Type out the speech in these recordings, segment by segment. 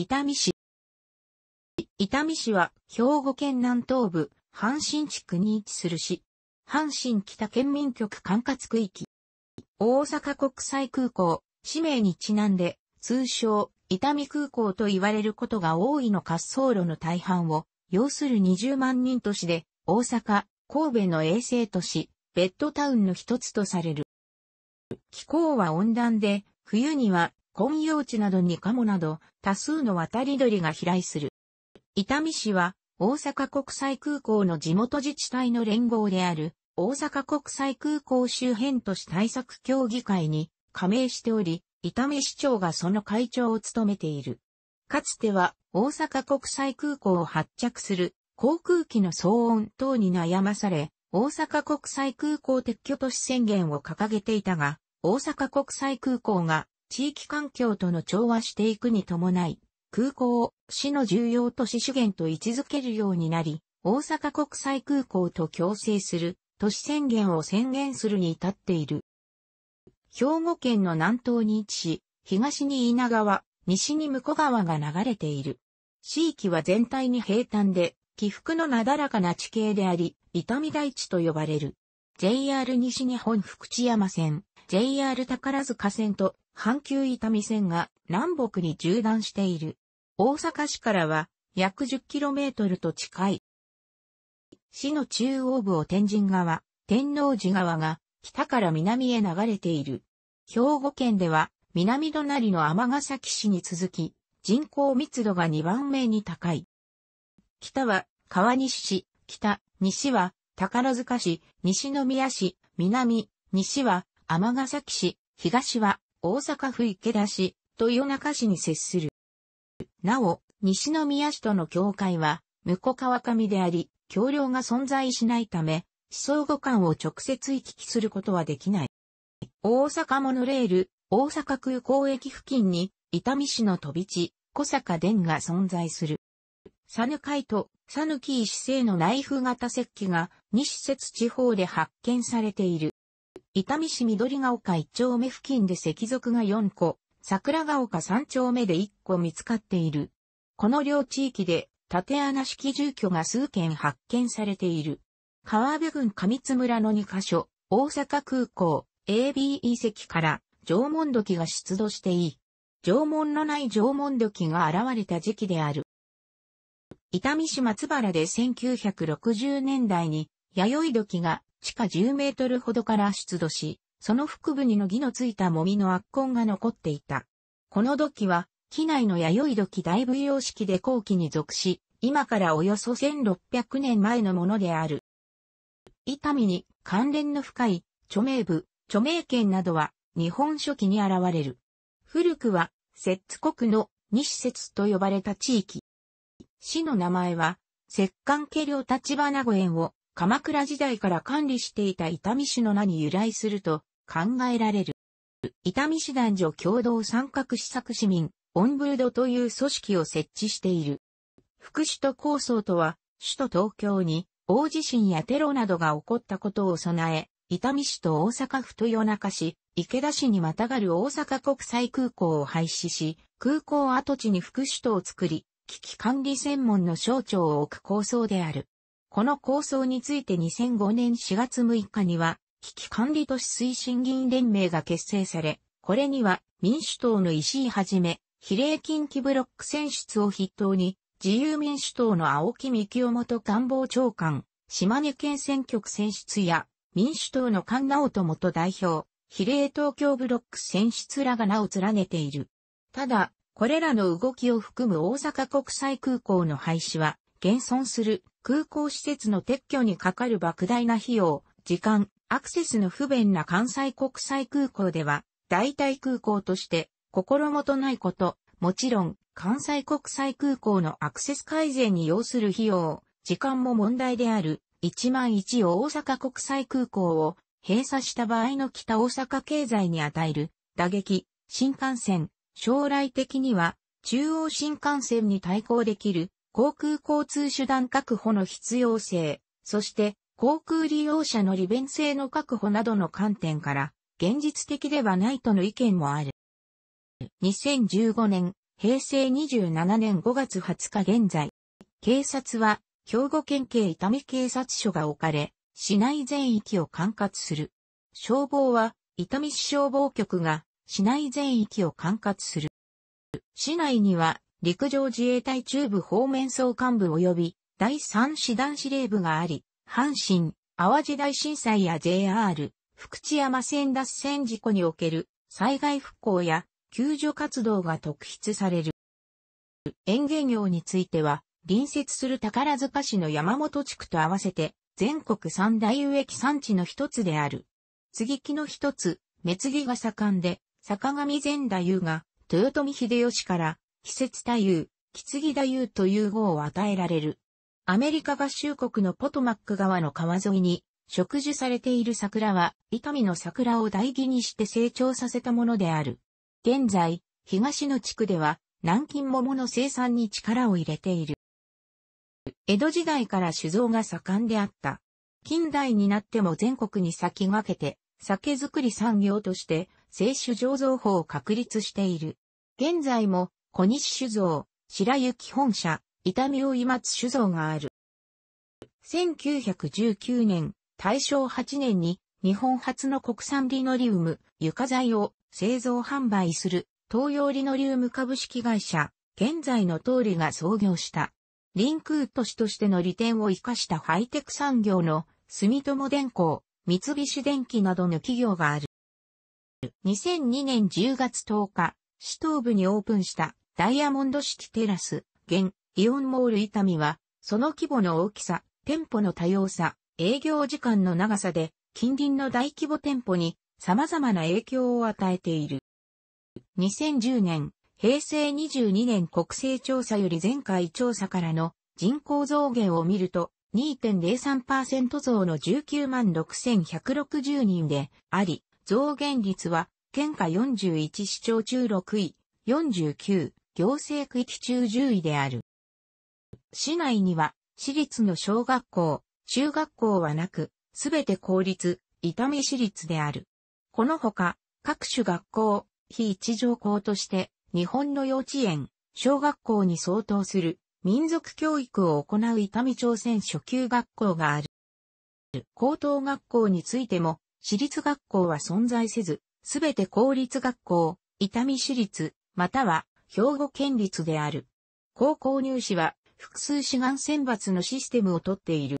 伊丹市。伊丹市は兵庫県南東部、阪神地区に位置する市。阪神北県民局管轄区域。大阪国際空港、氏名にちなんで、通称、伊丹空港と言われることが多いの滑走路の大半を、要する20万人都市で、大阪、神戸の衛星都市、ベッドタウンの一つとされる。気候は温暖で、冬には昆葉地などにカモなど多数の渡り鳥が飛来する。伊丹市は大阪国際空港の地元自治体の連合である大阪国際空港周辺都市対策協議会に加盟しており、伊丹市長がその会長を務めている。かつては大阪国際空港を発着する航空機の騒音等に悩まされ、大阪国際空港撤去都市宣言を掲げていたが、大阪国際空港が地域環境との調和していくに伴い、空港を市の重要都市資源と位置づけるようになり、大阪国際空港と共生する都市宣言を宣言するに至っている。兵庫県の南東に位置し、東に稲川、西に向川が流れている。地域は全体に平坦で、起伏のなだらかな地形であり、痛み大地と呼ばれる。JR 西日本福知山線、JR 宝塚線と阪急伊丹線が南北に縦断している。大阪市からは約 10km と近い。市の中央部を天神川、天王寺川が北から南へ流れている。兵庫県では南隣の尼崎市に続き人口密度が2番目に高い。北は川西市、北、西は宝塚市、西宮市、南、西は尼崎市、東は大阪府池田市、豊中市に接する。なお、西宮市との境界は、向こ川上であり、橋梁が存在しないため、思想互換を直接行き来することはできない。大阪モノレール、大阪空港駅付近に、伊丹市の飛び地、小坂電が存在する。サヌカイとサヌキー市製のナイフ型石器が西施地方で発見されている。伊丹市緑が丘一丁目付近で石族が4個、桜ヶ丘三丁目で1個見つかっている。この両地域で縦穴式住居が数件発見されている。川辺郡上津村の2カ所、大阪空港、AB 遺跡から縄文土器が出土していい。縄文のない縄文土器が現れた時期である。伊丹市松原で1960年代に弥生土器が地下10メートルほどから出土し、その腹部にの儀のついたもみの圧痕が残っていた。この土器は、機内の弥生土器大部様式で後期に属し、今からおよそ1600年前のものである。伊丹に関連の深い著名部、著名権などは日本書紀に現れる。古くは、摂津国の西摂と呼ばれた地域。市の名前は、石棺家領立花御園を鎌倉時代から管理していた伊丹市の名に由来すると考えられる。伊丹市男女共同参画施策市民、オンブードという組織を設置している。副首都構想とは、首都東京に大地震やテロなどが起こったことを備え、伊丹市と大阪府豊中市、池田市にまたがる大阪国際空港を廃止し、空港跡地に副首都を作り、危機管理専門の省庁を置く構想である。この構想について2005年4月6日には、危機管理都市推進議員連盟が結成され、これには民主党の石井はじめ、比例近畿ブロック選出を筆頭に、自由民主党の青木幹雄元官房長官、島根県選挙区選出や、民主党の菅直人元代表、比例東京ブロック選出らが名を連ねている。ただ、これらの動きを含む大阪国際空港の廃止は、現存する空港施設の撤去にかかる莫大な費用、時間、アクセスの不便な関西国際空港では、代替空港として心もとないこと、もちろん関西国際空港のアクセス改善に要する費用、時間も問題である。1万1大阪国際空港を閉鎖した場合の北大阪経済に与える打撃、新幹線、将来的には中央新幹線に対抗できる。航空交通手段確保の必要性、そして航空利用者の利便性の確保などの観点から現実的ではないとの意見もある。2015年、平成27年5月20日現在、警察は兵庫県警伊丹警察署が置かれ、市内全域を管轄する。消防は伊丹市消防局が市内全域を管轄する。市内には陸上自衛隊中部方面総監部及び第三師団司令部があり、阪神、淡路大震災や JR、福知山線脱線事故における災害復興や救助活動が特筆される。園芸業については、隣接する宝塚市の山本地区と合わせて、全国三大植木産地の一つである。継ぎ木の一つ、目継ぎが盛んで、坂上前太夫が、豊臣秀吉から、季節太夫、木継太夫という語を与えられる。アメリカ合衆国のポトマック川の川沿いに植樹されている桜は、伊丹の桜を代義にして成長させたものである。現在、東の地区では、南京桃の生産に力を入れている。江戸時代から酒造が盛んであった。近代になっても全国に先駆けて、酒造り産業として、清酒醸造法を確立している。現在も、小西酒造、白雪本社、痛みを今松酒造がある。1919年、大正8年に日本初の国産リノリウム、床材を製造販売する東洋リノリウム株式会社、現在の通りが創業した。リンクー都市としての利点を生かしたハイテク産業の住友電工、三菱電機などの企業がある。2002年10月10日、市東部にオープンしたダイヤモンドシティテラス、現イオンモール伊丹は、その規模の大きさ、店舗の多様さ、営業時間の長さで、近隣の大規模店舗に様々な影響を与えている。2010年、平成22年国勢調査より前回調査からの人口増減を見ると2.03%増の19万6160人であり、増減率は県下41市町中6位、49行政区域中10位である。市内には、私立の小学校、中学校はなく、すべて公立、伊丹市立である。このほか、各種学校、非一条校として、日本の幼稚園、小学校に相当する民族教育を行う伊丹朝鮮初級学校がある。高等学校についても、私立学校は存在せず、すべて公立学校、伊丹市立、または兵庫県立である。高校入試は複数志願選抜のシステムをとっている。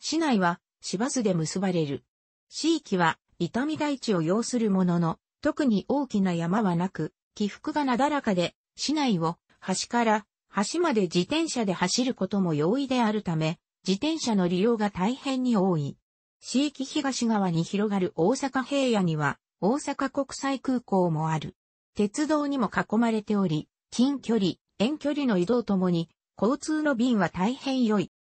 市内は市バスで結ばれる。市域は痛み大地を要するものの、特に大きな山はなく、起伏がなだらかで、市内を端から端まで自転車で走ることも容易であるため、自転車の利用が大変に多い。市域東側に広がる大阪平野には、大阪国際空港もある。鉄道にも囲まれており、近距離、遠距離の移動ともに交通の便は大変良い。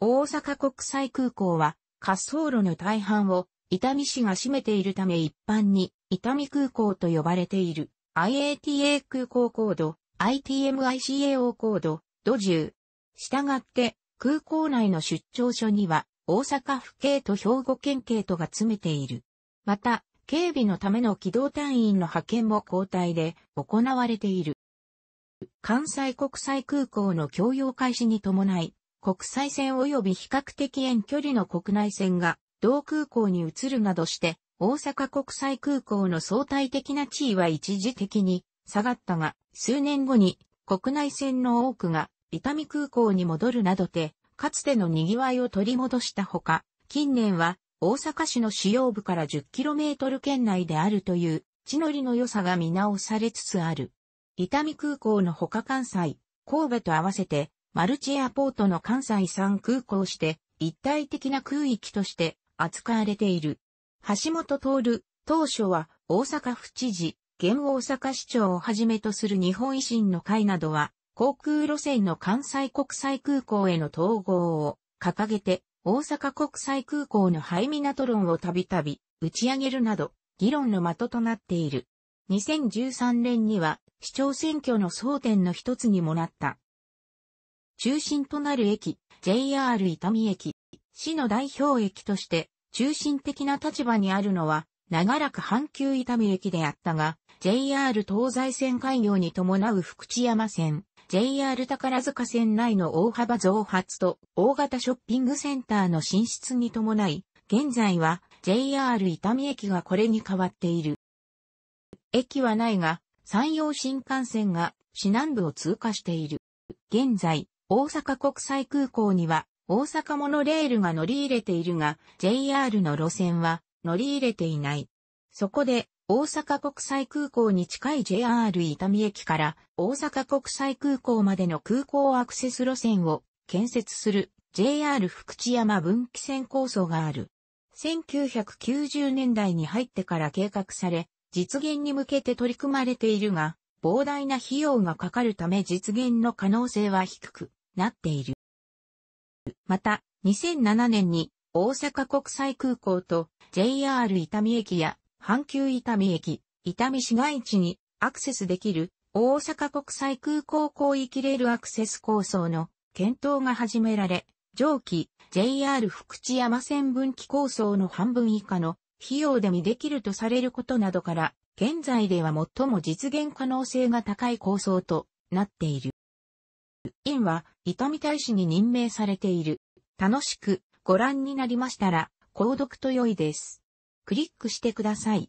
大阪国際空港は滑走路の大半を伊丹市が占めているため一般に伊丹空港と呼ばれている IATA 空港コード、ITMICAO コード、土10。したがって空港内の出張所には大阪府警と兵庫県警とが詰めている。また、警備のための機動隊員の派遣も交代で行われている。関西国際空港の供用開始に伴い、国際線及び比較的遠距離の国内線が同空港に移るなどして、大阪国際空港の相対的な地位は一時的に下がったが、数年後に国内線の多くが伊丹空港に戻るなどて、かつての賑わいを取り戻したほか、近年は大阪市の主要部から 10km 圏内であるという地のりの良さが見直されつつある。伊丹空港の他関西、神戸と合わせて、マルチエアポートの関西産空港して、一体的な空域として扱われている。橋本徹、当初は大阪府知事、現大阪市長をはじめとする日本維新の会などは、航空路線の関西国際空港への統合を掲げて、大阪国際空港の廃港論をたびたび打ち上げるなど、議論の的となっている。2013年には市長選挙の争点の一つにもなった。中心となる駅、JR 伊丹駅、市の代表駅として中心的な立場にあるのは、長らく阪急伊丹駅であったが、JR 東西線開業に伴う福知山線、JR 宝塚線内の大幅増発と大型ショッピングセンターの進出に伴い、現在は JR 伊丹駅がこれに変わっている。駅はないが、山陽新幹線が市南部を通過している。現在、大阪国際空港には大阪モノレールが乗り入れているが、JR の路線は乗り入れていない。そこで、大阪国際空港に近い JR 伊丹駅から大阪国際空港までの空港アクセス路線を建設する JR 福知山分岐線構想がある。1990年代に入ってから計画され、実現に向けて取り組まれているが、膨大な費用がかかるため実現の可能性は低くなっている。また、2007年に大阪国際空港と JR 伊丹駅や阪急伊丹駅、伊丹市街地にアクセスできる大阪国際空港広域レールアクセス構想の検討が始められ、上記 JR 福知山線分岐構想の半分以下の費用で見できるとされることなどから、現在では最も実現可能性が高い構想となっている。院は伊丹大使に任命されている。楽しくご覧になりましたら、購読と良いです。クリックしてください。